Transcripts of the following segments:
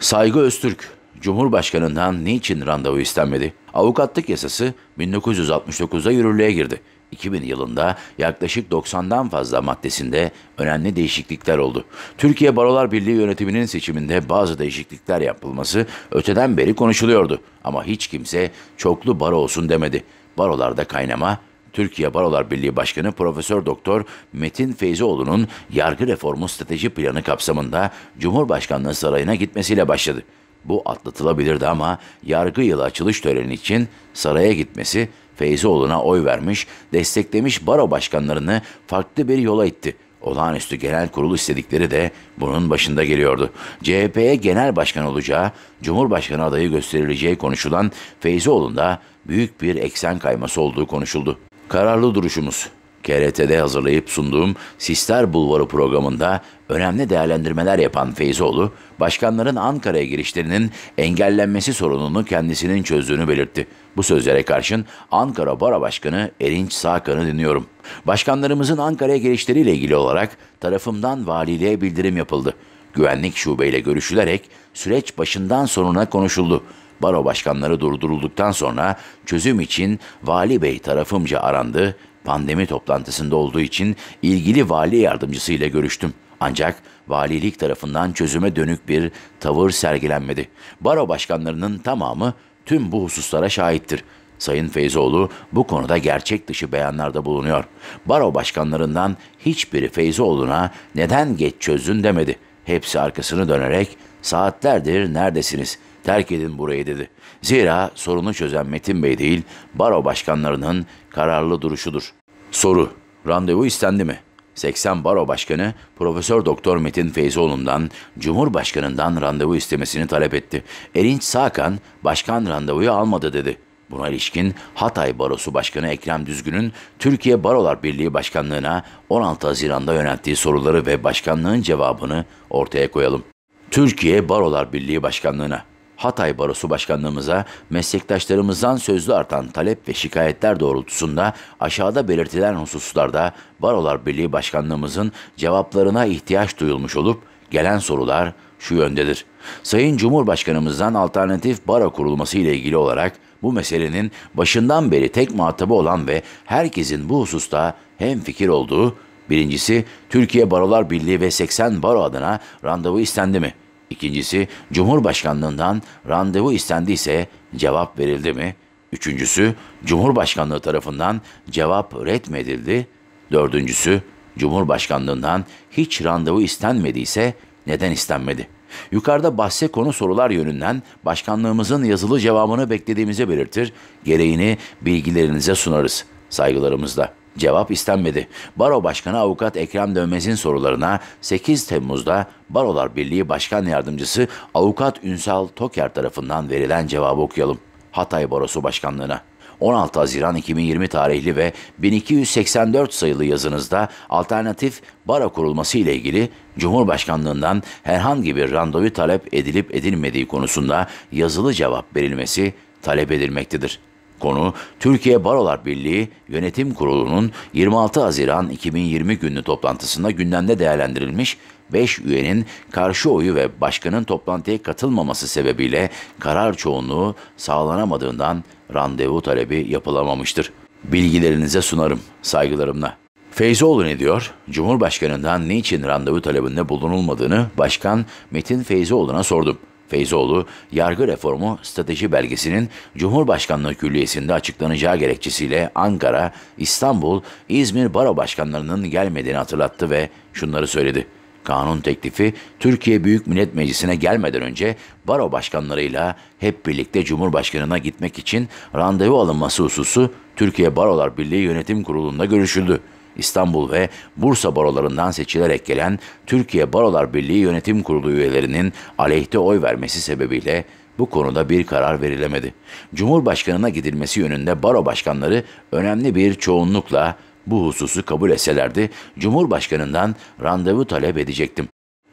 Saygı Öztürk, Cumhurbaşkanından niçin randevu istenmedi? Avukatlık yasası 1969'da yürürlüğe girdi. 2000 yılında yaklaşık 90'dan fazla maddesinde önemli değişiklikler oldu. Türkiye Barolar Birliği yönetiminin seçiminde bazı değişiklikler yapılması öteden beri konuşuluyordu. Ama hiç kimse çoklu baro olsun demedi. Barolarda kaynama Türkiye Barolar Birliği Başkanı Profesör Doktor Metin Feyzioğlu'nun yargı reformu strateji planı kapsamında Cumhurbaşkanlığı sarayına gitmesiyle başladı. Bu atlatılabilirdi ama yargı yılı açılış töreni için saraya gitmesi Feyzioğlu'na oy vermiş, desteklemiş baro başkanlarını farklı bir yola itti. Olağanüstü genel kurulu istedikleri de bunun başında geliyordu. CHP'ye genel başkan olacağı, Cumhurbaşkanı adayı gösterileceği konuşulan Feyzioğlu'nda büyük bir eksen kayması olduğu konuşuldu. Kararlı duruşumuz. KRT'de hazırlayıp sunduğum Sister Bulvarı programında önemli değerlendirmeler yapan Feyzoğlu, başkanların Ankara'ya girişlerinin engellenmesi sorununu kendisinin çözdüğünü belirtti. Bu sözlere karşın Ankara Bara Başkanı Erinç Sağkan'ı dinliyorum. Başkanlarımızın Ankara'ya girişleriyle ilgili olarak tarafımdan valiliğe bildirim yapıldı. Güvenlik şubeyle görüşülerek süreç başından sonuna konuşuldu. Baro başkanları durdurulduktan sonra çözüm için Vali Bey tarafımca arandı. Pandemi toplantısında olduğu için ilgili vali yardımcısı ile görüştüm. Ancak valilik tarafından çözüme dönük bir tavır sergilenmedi. Baro başkanlarının tamamı tüm bu hususlara şahittir. Sayın Feyzoğlu bu konuda gerçek dışı beyanlarda bulunuyor. Baro başkanlarından hiçbiri Feyzoğlu'na neden geç çözdün demedi. Hepsi arkasını dönerek saatlerdir neredesiniz, terk edin burayı dedi. Zira sorunu çözen Metin Bey değil, baro başkanlarının kararlı duruşudur. Soru, randevu istendi mi? 80 Baro Başkanı Profesör Doktor Metin Feyzoğlu'ndan Cumhurbaşkanından randevu istemesini talep etti. Erinç Sakan başkan randevuyu almadı dedi. Buna ilişkin Hatay Barosu Başkanı Ekrem Düzgün'ün Türkiye Barolar Birliği Başkanlığı'na 16 Haziran'da yönelttiği soruları ve başkanlığın cevabını ortaya koyalım. Türkiye Barolar Birliği Başkanlığı'na Hatay Barosu Başkanlığımıza meslektaşlarımızdan sözlü artan talep ve şikayetler doğrultusunda aşağıda belirtilen hususlarda Barolar Birliği Başkanlığımızın cevaplarına ihtiyaç duyulmuş olup gelen sorular şu yöndedir. Sayın Cumhurbaşkanımızdan alternatif baro kurulması ile ilgili olarak bu meselenin başından beri tek muhatabı olan ve herkesin bu hususta hem fikir olduğu Birincisi, Türkiye Barolar Birliği ve 80 baro adına randevu istendi mi? İkincisi, Cumhurbaşkanlığından randevu istendiyse cevap verildi mi? Üçüncüsü, Cumhurbaşkanlığı tarafından cevap red mi edildi? Dördüncüsü, Cumhurbaşkanlığından hiç randevu istenmediyse neden istenmedi? Yukarıda bahse konu sorular yönünden başkanlığımızın yazılı cevabını beklediğimizi belirtir, gereğini bilgilerinize sunarız. Saygılarımızla. Cevap istenmedi. Baro Başkanı Avukat Ekrem Dönmez'in sorularına 8 Temmuz'da Barolar Birliği Başkan Yardımcısı Avukat Ünsal Toker tarafından verilen cevabı okuyalım. Hatay Barosu Başkanlığı'na. 16 Haziran 2020 tarihli ve 1284 sayılı yazınızda alternatif baro kurulması ile ilgili Cumhurbaşkanlığından herhangi bir randevu talep edilip edilmediği konusunda yazılı cevap verilmesi talep edilmektedir. Konu Türkiye Barolar Birliği Yönetim Kurulu'nun 26 Haziran 2020 günlü toplantısında gündemde değerlendirilmiş 5 üyenin karşı oyu ve başkanın toplantıya katılmaması sebebiyle karar çoğunluğu sağlanamadığından randevu talebi yapılamamıştır. Bilgilerinize sunarım saygılarımla. Feyzoğlu ne diyor? Cumhurbaşkanından niçin randevu talebinde bulunulmadığını Başkan Metin Feyzoğlu'na sordum. Feyzoğlu, yargı reformu strateji belgesinin Cumhurbaşkanlığı Külliyesi'nde açıklanacağı gerekçesiyle Ankara, İstanbul, İzmir baro başkanlarının gelmediğini hatırlattı ve şunları söyledi. Kanun teklifi Türkiye Büyük Millet Meclisi'ne gelmeden önce baro başkanlarıyla hep birlikte Cumhurbaşkanı'na gitmek için randevu alınması hususu Türkiye Barolar Birliği Yönetim Kurulu'nda görüşüldü. İstanbul ve Bursa barolarından seçilerek gelen Türkiye Barolar Birliği Yönetim Kurulu üyelerinin aleyhte oy vermesi sebebiyle bu konuda bir karar verilemedi. Cumhurbaşkanına gidilmesi yönünde baro başkanları önemli bir çoğunlukla bu hususu kabul etselerdi Cumhurbaşkanından randevu talep edecektim.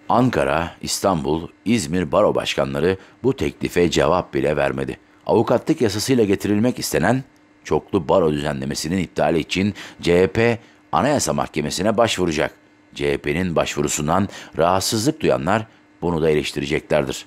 Ankara, İstanbul, İzmir baro başkanları bu teklife cevap bile vermedi. Avukatlık yasasıyla getirilmek istenen çoklu baro düzenlemesinin iptali için CHP Anayasa Mahkemesi'ne başvuracak. CHP'nin başvurusundan rahatsızlık duyanlar bunu da eleştireceklerdir.